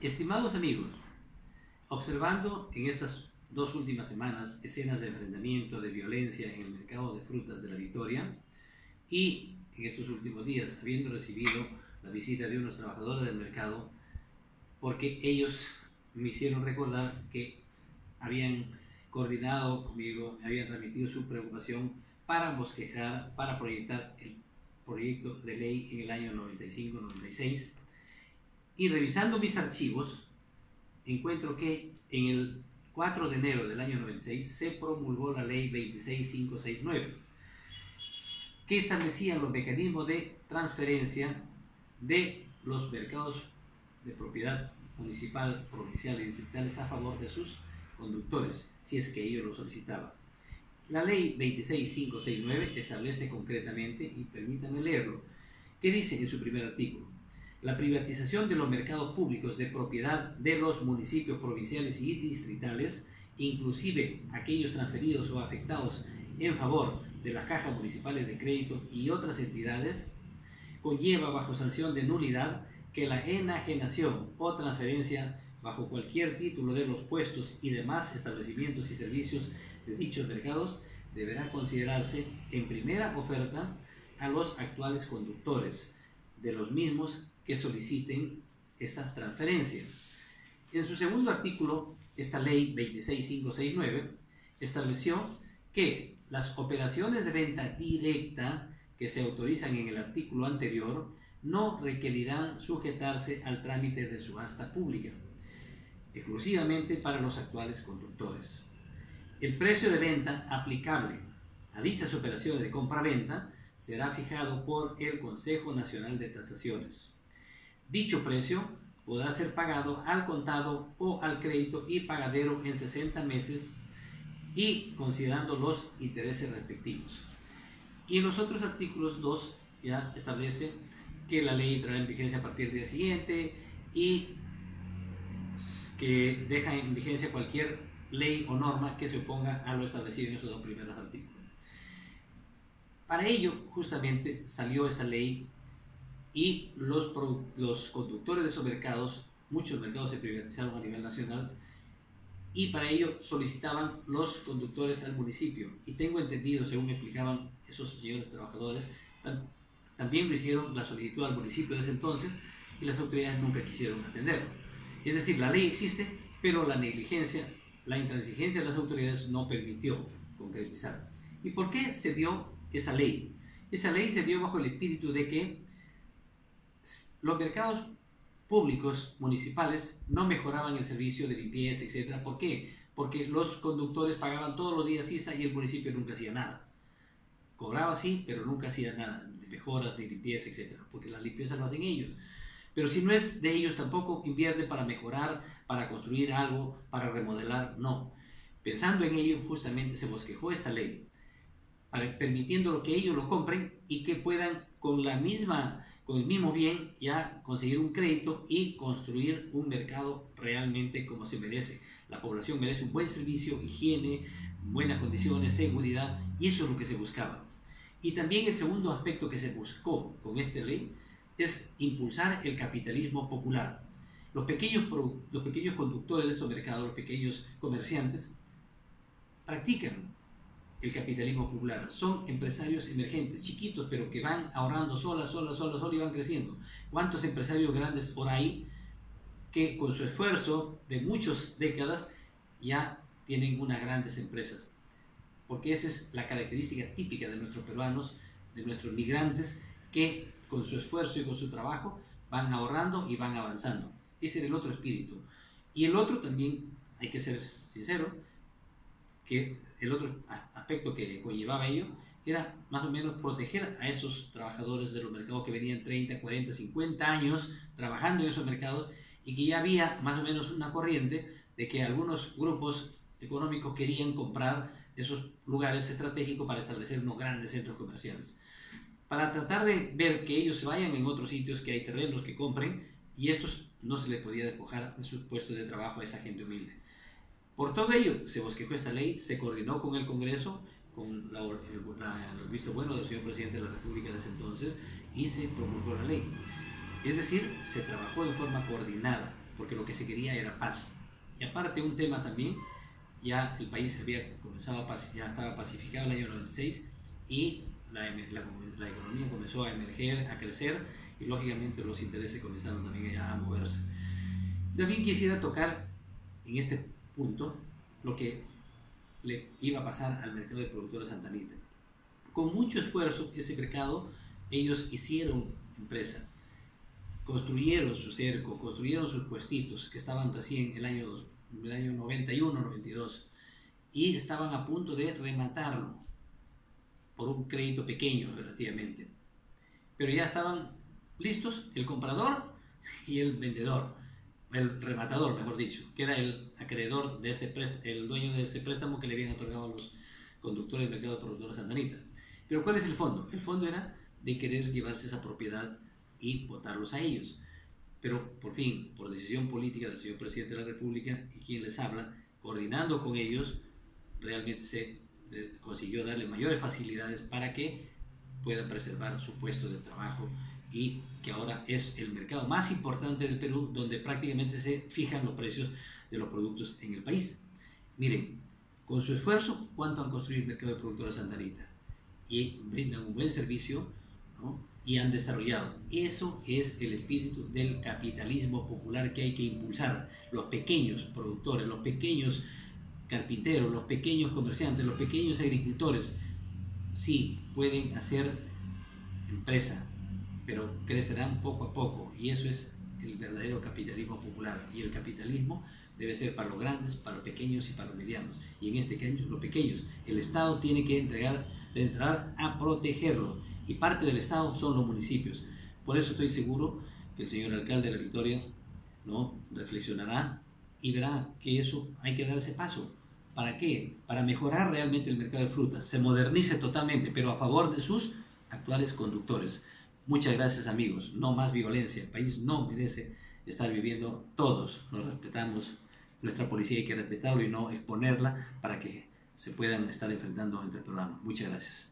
Estimados amigos, observando en estas dos últimas semanas escenas de enfrentamiento, de violencia en el mercado de frutas de la Victoria y en estos últimos días habiendo recibido la visita de unos trabajadores del mercado porque ellos me hicieron recordar que habían coordinado conmigo, habían remitido su preocupación para bosquejar, para proyectar el proyecto de ley en el año 95-96. Y revisando mis archivos, encuentro que en el 4 de enero del año 96 se promulgó la ley 26569, que establecía los mecanismos de transferencia de los mercados de propiedad municipal, provincial y distritales a favor de sus conductores, si es que ellos lo solicitaban. La ley 26569 establece concretamente, y permítanme leerlo, que dice en su primer artículo, la privatización de los mercados públicos de propiedad de los municipios provinciales y distritales, inclusive aquellos transferidos o afectados en favor de las cajas municipales de crédito y otras entidades, conlleva bajo sanción de nulidad que la enajenación o transferencia bajo cualquier título de los puestos y demás establecimientos y servicios de dichos mercados deberá considerarse en primera oferta a los actuales conductores de los mismos que soliciten esta transferencia. En su segundo artículo, esta ley 26569 estableció que las operaciones de venta directa que se autorizan en el artículo anterior no requerirán sujetarse al trámite de subasta pública, exclusivamente para los actuales conductores. El precio de venta aplicable a dichas operaciones de compra-venta será fijado por el Consejo Nacional de Tasaciones. Dicho precio podrá ser pagado al contado o al crédito y pagadero en 60 meses y considerando los intereses respectivos. Y en los otros artículos 2 ya establece que la ley entrará en vigencia a partir del día siguiente y que deja en vigencia cualquier ley o norma que se oponga a lo establecido en esos dos primeros artículos. Para ello, justamente, salió esta ley y los, los conductores de esos mercados, muchos mercados se privatizaron a nivel nacional, y para ello solicitaban los conductores al municipio. Y tengo entendido, según me explicaban esos señores trabajadores, también lo hicieron la solicitud al municipio de ese entonces y las autoridades nunca quisieron atenderlo. Es decir, la ley existe, pero la negligencia, la intransigencia de las autoridades no permitió concretizar. ¿Y por qué se dio esa ley? Esa ley se dio bajo el espíritu de que los mercados públicos municipales no mejoraban el servicio de limpieza, etc. ¿Por qué? Porque los conductores pagaban todos los días ISA y el municipio nunca hacía nada. Cobraba sí, pero nunca hacía nada de mejoras, de limpieza, etc. Porque la limpieza lo hacen ellos. Pero si no es de ellos, tampoco invierte para mejorar, para construir algo, para remodelar, no. Pensando en ello, justamente se bosquejó esta ley, permitiendo que ellos lo compren y que puedan con la misma con el mismo bien ya conseguir un crédito y construir un mercado realmente como se merece. La población merece un buen servicio, higiene, buenas condiciones, seguridad y eso es lo que se buscaba. Y también el segundo aspecto que se buscó con esta ley es impulsar el capitalismo popular. Los pequeños, los pequeños conductores de estos mercados, los pequeños comerciantes, practican el capitalismo popular. Son empresarios emergentes, chiquitos, pero que van ahorrando sola, sola, sola, sola y van creciendo. ¿Cuántos empresarios grandes por ahí que con su esfuerzo de muchas décadas ya tienen unas grandes empresas? porque esa es la característica típica de nuestros peruanos, de nuestros migrantes, que con su esfuerzo y con su trabajo van ahorrando y van avanzando. Ese era el otro espíritu. Y el otro también, hay que ser sincero, que el otro aspecto que conllevaba ello era más o menos proteger a esos trabajadores de los mercados que venían 30, 40, 50 años trabajando en esos mercados y que ya había más o menos una corriente de que algunos grupos económicos querían comprar esos lugares estratégicos para establecer unos grandes centros comerciales. Para tratar de ver que ellos se vayan en otros sitios, que hay terrenos que compren, y estos no se les podía despojar de sus puestos de trabajo a esa gente humilde. Por todo ello, se bosquejó esta ley, se coordinó con el Congreso, con la, el visto bueno del señor presidente de la República de ese entonces, y se promulgó la ley. Es decir, se trabajó de forma coordinada porque lo que se quería era paz. Y aparte un tema también, ya el país había comenzado a, ya estaba pacificado el año 96 y la, la, economía comenzó a emerger, a crecer y lógicamente los intereses comenzaron también a moverse. También quisiera tocar en este lo que le iba a pasar al mercado de productores Santanita. Con mucho esfuerzo ese mercado, ellos hicieron empresa, construyeron su cerco, construyeron sus puestitos que estaban recién el año, el año 91, 92 y estaban a punto de rematarlo por un crédito pequeño relativamente. Pero ya estaban listos el comprador y el vendedor, el rematador, mejor dicho, que era el acreedor de ese el dueño de ese préstamo que le habían otorgado a los conductores del mercado de productores Santanita. Pero ¿cuál es el fondo? El fondo era de querer llevarse esa propiedad y votarlos a ellos. Pero por fin, por decisión política del señor presidente de la República y quien les habla, coordinando con ellos, realmente se eh, consiguió darle mayores facilidades para que puedan preservar su puesto de trabajo y que ahora es el mercado más importante del Perú donde prácticamente se fijan los precios de los productos en el país. Miren, con su esfuerzo, ¿cuánto han construido el mercado de productores Santanita? Y brindan un buen servicio y han desarrollado. Eso es el espíritu del capitalismo popular que hay que impulsar. Los pequeños productores, los pequeños carpinteros, los pequeños comerciantes, los pequeños agricultores, sí pueden hacer empresa, pero crecerán poco a poco y eso es el verdadero capitalismo popular y el capitalismo debe ser para los grandes, para los pequeños y para los medianos y en este caso los pequeños. El Estado tiene que entregar, entrar a protegerlos y parte del Estado son los municipios. Por eso estoy seguro que el señor alcalde de la Victoria ¿no? reflexionará y verá que eso hay que dar ese paso ¿Para qué? Para mejorar realmente el mercado de frutas, se modernice totalmente, pero a favor de sus actuales conductores. Muchas gracias amigos, no más violencia, el país no merece estar viviendo todos, nos respetamos, nuestra policía hay que respetarlo y no exponerla para que se puedan estar enfrentando entre programas. Muchas gracias.